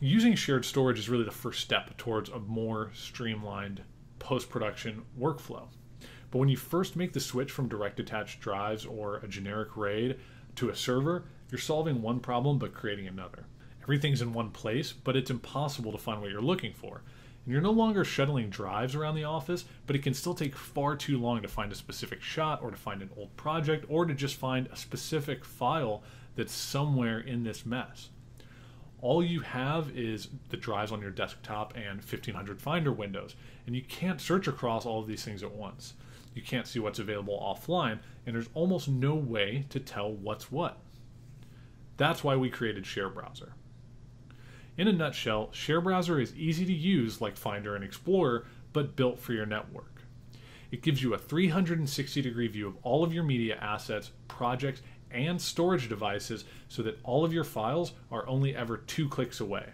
Using shared storage is really the first step towards a more streamlined post production workflow. But when you first make the switch from direct attached drives or a generic RAID to a server, you're solving one problem but creating another. Everything's in one place, but it's impossible to find what you're looking for. And you're no longer shuttling drives around the office, but it can still take far too long to find a specific shot or to find an old project or to just find a specific file that's somewhere in this mess all you have is the drives on your desktop and 1500 Finder windows, and you can't search across all of these things at once. You can't see what's available offline, and there's almost no way to tell what's what. That's why we created Share Browser. In a nutshell, Share Browser is easy to use like Finder and Explorer, but built for your network. It gives you a 360 degree view of all of your media assets, projects, and storage devices so that all of your files are only ever two clicks away.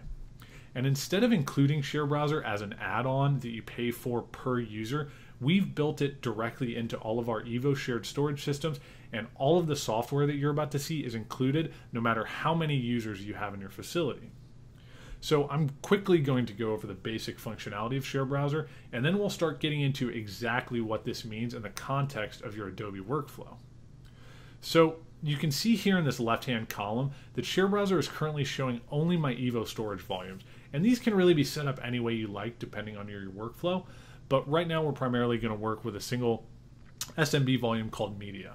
And instead of including Share Browser as an add on that you pay for per user, we've built it directly into all of our Evo shared storage systems, and all of the software that you're about to see is included no matter how many users you have in your facility. So I'm quickly going to go over the basic functionality of Share Browser, and then we'll start getting into exactly what this means in the context of your Adobe workflow. So you can see here in this left-hand column that Share Browser is currently showing only my Evo storage volumes. And these can really be set up any way you like depending on your, your workflow. But right now we're primarily going to work with a single SMB volume called media.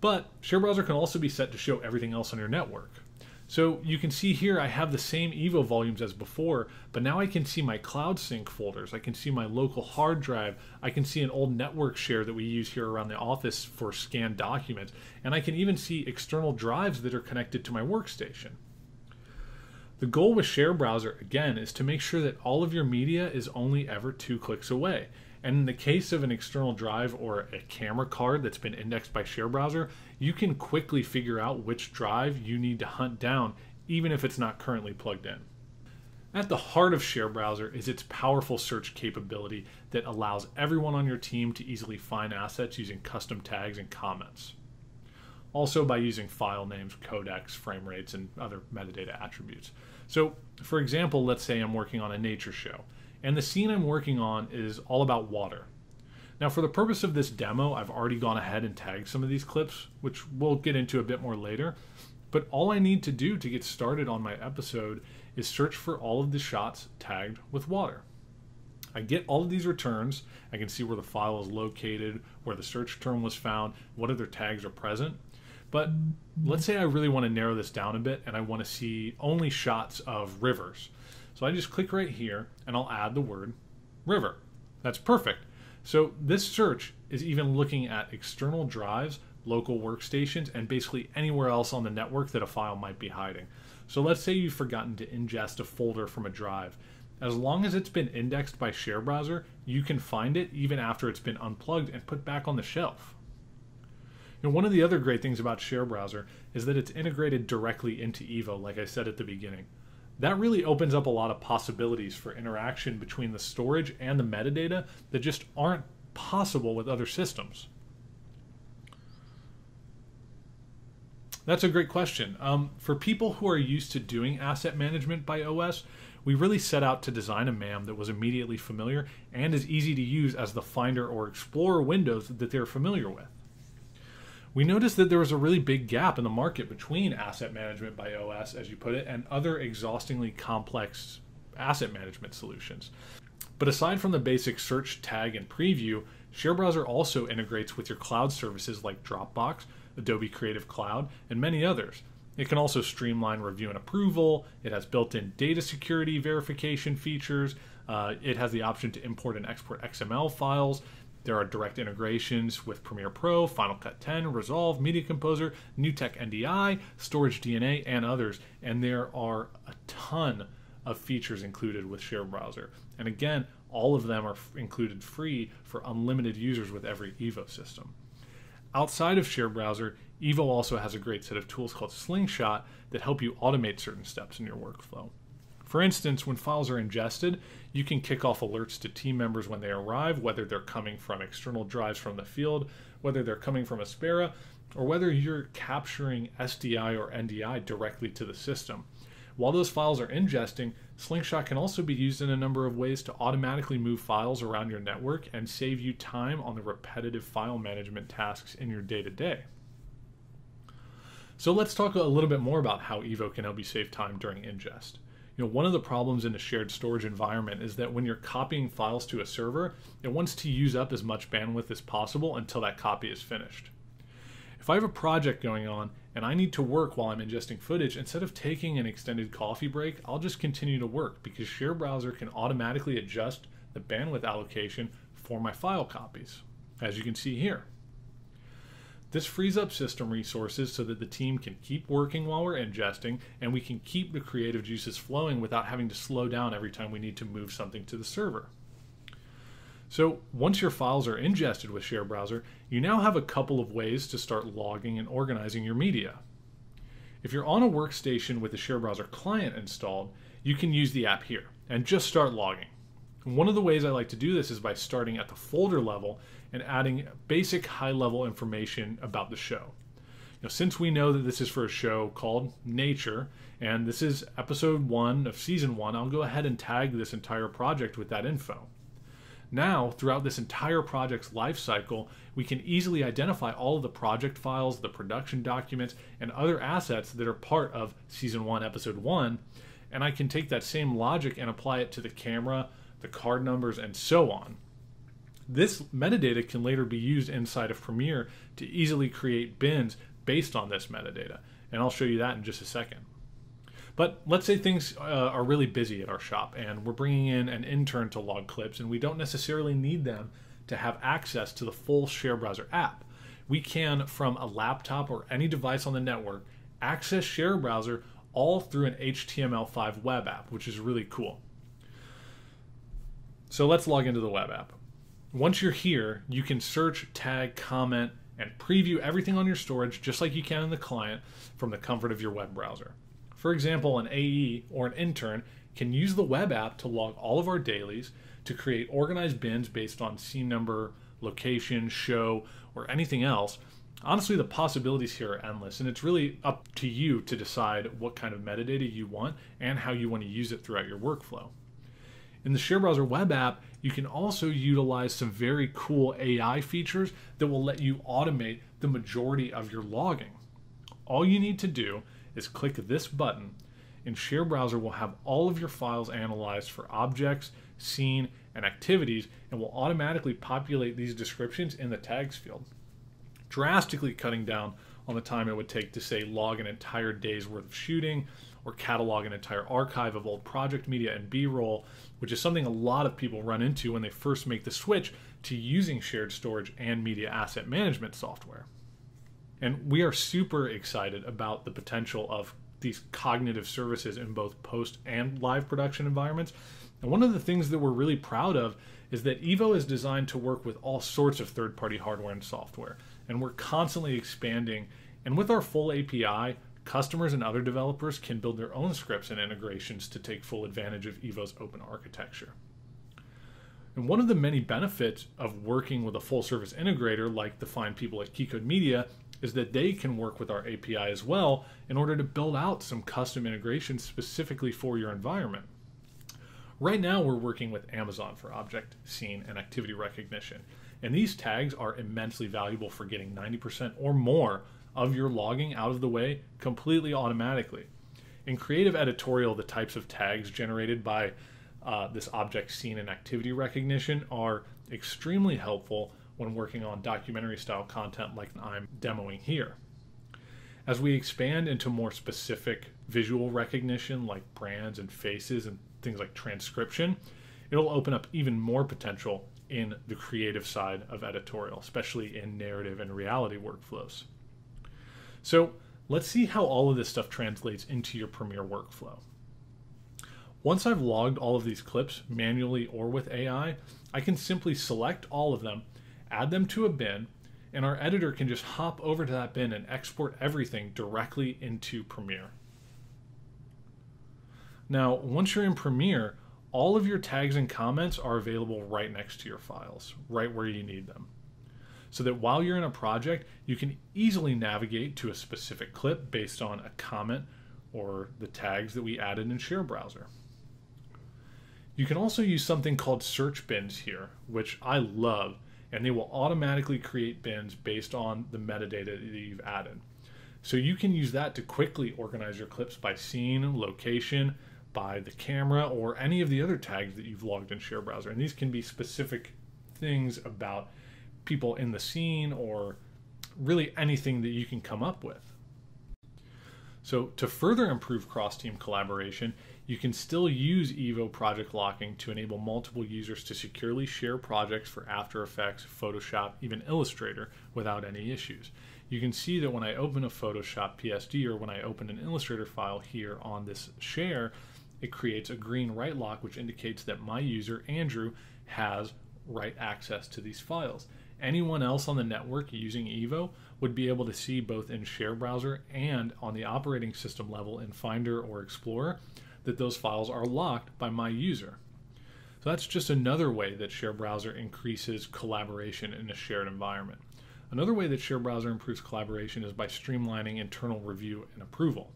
But Share Browser can also be set to show everything else on your network. So you can see here I have the same Evo volumes as before, but now I can see my Cloud Sync folders. I can see my local hard drive. I can see an old network share that we use here around the office for scanned documents. And I can even see external drives that are connected to my workstation. The goal with Share Browser, again, is to make sure that all of your media is only ever two clicks away. And in the case of an external drive or a camera card that's been indexed by Share Browser, you can quickly figure out which drive you need to hunt down, even if it's not currently plugged in. At the heart of Share Browser is its powerful search capability that allows everyone on your team to easily find assets using custom tags and comments. Also, by using file names, codecs, frame rates, and other metadata attributes. So, for example, let's say I'm working on a nature show and the scene I'm working on is all about water. Now, for the purpose of this demo, I've already gone ahead and tagged some of these clips, which we'll get into a bit more later. But all I need to do to get started on my episode is search for all of the shots tagged with water. I get all of these returns. I can see where the file is located, where the search term was found, what other tags are present. But let's say I really want to narrow this down a bit and I want to see only shots of rivers. So I just click right here and I'll add the word river. That's perfect. So this search is even looking at external drives, local workstations, and basically anywhere else on the network that a file might be hiding. So let's say you've forgotten to ingest a folder from a drive. As long as it's been indexed by Share Browser, you can find it even after it's been unplugged and put back on the shelf. And one of the other great things about Share Browser is that it's integrated directly into Evo, like I said at the beginning that really opens up a lot of possibilities for interaction between the storage and the metadata that just aren't possible with other systems. That's a great question. Um, for people who are used to doing asset management by OS, we really set out to design a MAM that was immediately familiar and as easy to use as the Finder or Explorer windows that they're familiar with we noticed that there was a really big gap in the market between asset management by OS, as you put it, and other exhaustingly complex asset management solutions. But aside from the basic search, tag, and preview, Share Browser also integrates with your cloud services like Dropbox, Adobe Creative Cloud, and many others. It can also streamline review and approval. It has built in data security verification features. Uh, it has the option to import and export XML files. There are direct integrations with Premiere Pro, Final Cut 10, Resolve, Media Composer, NewTek NDI, Storage DNA, and others. And there are a ton of features included with Share Browser. And again, all of them are f- included free for unlimited users with every Evo system. Outside of Share Browser, Evo also has a great set of tools called Slingshot that help you automate certain steps in your workflow. For instance, when files are ingested, you can kick off alerts to team members when they arrive, whether they're coming from external drives from the field, whether they're coming from Aspera, or whether you're capturing SDI or NDI directly to the system. While those files are ingesting, Slingshot can also be used in a number of ways to automatically move files around your network and save you time on the repetitive file management tasks in your day to day. So let's talk a little bit more about how Evo can help you save time during ingest. You know, one of the problems in a shared storage environment is that when you're copying files to a server, it wants to use up as much bandwidth as possible until that copy is finished. If I have a project going on and I need to work while I'm ingesting footage, instead of taking an extended coffee break, I'll just continue to work because Share Browser can automatically adjust the bandwidth allocation for my file copies, as you can see here. This frees up system resources so that the team can keep working while we're ingesting and we can keep the creative juices flowing without having to slow down every time we need to move something to the server. So once your files are ingested with Share Browser, you now have a couple of ways to start logging and organizing your media. If you're on a workstation with the Share Browser client installed, you can use the app here and just start logging. One of the ways I like to do this is by starting at the folder level and adding basic high level information about the show. Now, since we know that this is for a show called Nature, and this is episode one of season one, I'll go ahead and tag this entire project with that info. Now, throughout this entire project's life cycle, we can easily identify all of the project files, the production documents, and other assets that are part of season one, episode one, and I can take that same logic and apply it to the camera, the card numbers, and so on. This metadata can later be used inside of Premiere to easily create bins based on this metadata, and I'll show you that in just a second. But let's say things uh, are really busy at our shop and we're bringing in an intern to log clips and we don't necessarily need them to have access to the full Share Browser app. We can, from a laptop or any device on the network, access Share Browser all through an HTML5 web app, which is really cool. So let's log into the web app. Once you're here, you can search, tag, comment, and preview everything on your storage just like you can in the client from the comfort of your web browser. For example, an AE or an intern can use the web app to log all of our dailies to create organized bins based on scene number, location, show, or anything else. Honestly, the possibilities here are endless, and it's really up to you to decide what kind of metadata you want and how you want to use it throughout your workflow. In the Share Browser web app, you can also utilize some very cool AI features that will let you automate the majority of your logging. All you need to do is click this button and Share Browser will have all of your files analyzed for objects, scene, and activities and will automatically populate these descriptions in the tags field, drastically cutting down on the time it would take to say log an entire day's worth of shooting or catalog an entire archive of old project media and B-roll, which is something a lot of people run into when they first make the switch to using shared storage and media asset management software. And we are super excited about the potential of these cognitive services in both post and live production environments. And one of the things that we're really proud of is that Evo is designed to work with all sorts of third party hardware and software. And we're constantly expanding. And with our full API, customers and other developers can build their own scripts and integrations to take full advantage of Evo's open architecture. And one of the many benefits of working with a full service integrator like the fine people at Keycode Media is that they can work with our API as well in order to build out some custom integrations specifically for your environment. Right now, we're working with Amazon for object, scene, and activity recognition. And these tags are immensely valuable for getting 90% or more of your logging out of the way completely automatically. In creative editorial, the types of tags generated by uh, this object, scene, and activity recognition are extremely helpful when working on documentary style content like I'm demoing here. As we expand into more specific visual recognition like brands and faces and things like transcription, it'll open up even more potential in the creative side of editorial, especially in narrative and reality workflows. So let's see how all of this stuff translates into your Premiere workflow. Once I've logged all of these clips manually or with AI, I can simply select all of them add them to a bin, and our editor can just hop over to that bin and export everything directly into Premiere. Now, once you're in Premiere, all of your tags and comments are available right next to your files, right where you need them. So that while you're in a project, you can easily navigate to a specific clip based on a comment, or the tags that we added in Share Browser. You can also use something called search bins here, which I love, and they will automatically create bins based on the metadata that you've added. So you can use that to quickly organize your clips by scene, location, by the camera, or any of the other tags that you've logged in Share Browser. And these can be specific things about people in the scene or really anything that you can come up with. So to further improve cross-team collaboration, you can still use Evo project locking to enable multiple users to securely share projects for After Effects, Photoshop, even Illustrator without any issues. You can see that when I open a Photoshop PSD or when I open an Illustrator file here on this share, it creates a green write lock which indicates that my user, Andrew, has write access to these files. Anyone else on the network using Evo would be able to see both in Share Browser and on the operating system level in Finder or Explorer that those files are locked by my user. So that's just another way that Share Browser increases collaboration in a shared environment. Another way that Share Browser improves collaboration is by streamlining internal review and approval.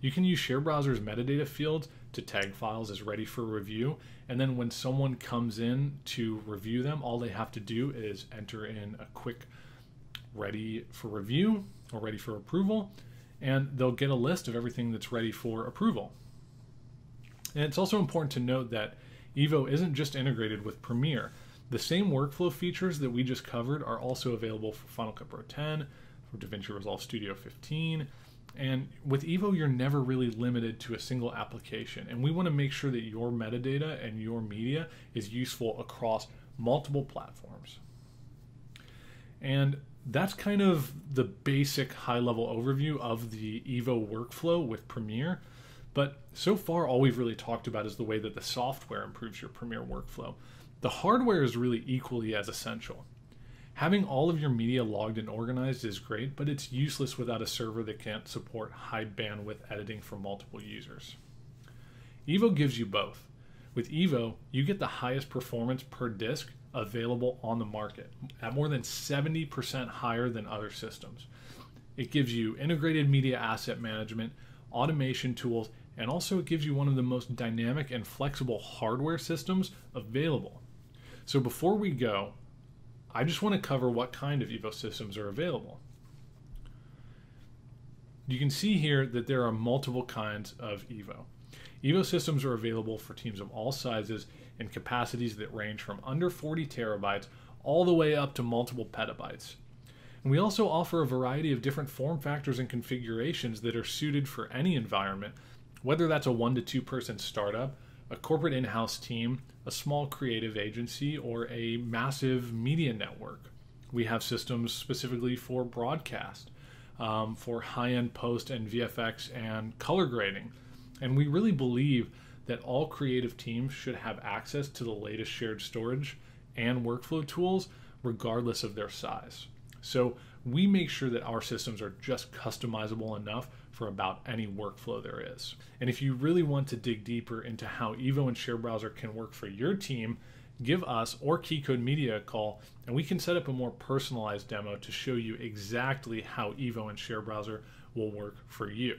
You can use Share Browser's metadata fields to tag files as ready for review, and then when someone comes in to review them, all they have to do is enter in a quick ready for review or ready for approval, and they'll get a list of everything that's ready for approval. And it's also important to note that Evo isn't just integrated with Premiere. The same workflow features that we just covered are also available for Final Cut Pro 10, for DaVinci Resolve Studio 15, and with Evo, you're never really limited to a single application. And we want to make sure that your metadata and your media is useful across multiple platforms. And that's kind of the basic high level overview of the Evo workflow with Premiere. But so far, all we've really talked about is the way that the software improves your Premiere workflow. The hardware is really equally as essential. Having all of your media logged and organized is great, but it's useless without a server that can't support high bandwidth editing for multiple users. Evo gives you both. With Evo, you get the highest performance per disk available on the market, at more than 70% higher than other systems. It gives you integrated media asset management, automation tools, and also it gives you one of the most dynamic and flexible hardware systems available. So before we go, I just want to cover what kind of Evo systems are available. You can see here that there are multiple kinds of Evo. Evo systems are available for teams of all sizes and capacities that range from under 40 terabytes all the way up to multiple petabytes. And we also offer a variety of different form factors and configurations that are suited for any environment whether that's a one to two person startup, a corporate in house team, a small creative agency, or a massive media network. We have systems specifically for broadcast, um, for high end post and VFX and color grading. And we really believe that all creative teams should have access to the latest shared storage and workflow tools, regardless of their size. So we make sure that our systems are just customizable enough for about any workflow there is. And if you really want to dig deeper into how Evo and Share Browser can work for your team, give us or Keycode Media a call and we can set up a more personalized demo to show you exactly how Evo and Share Browser will work for you.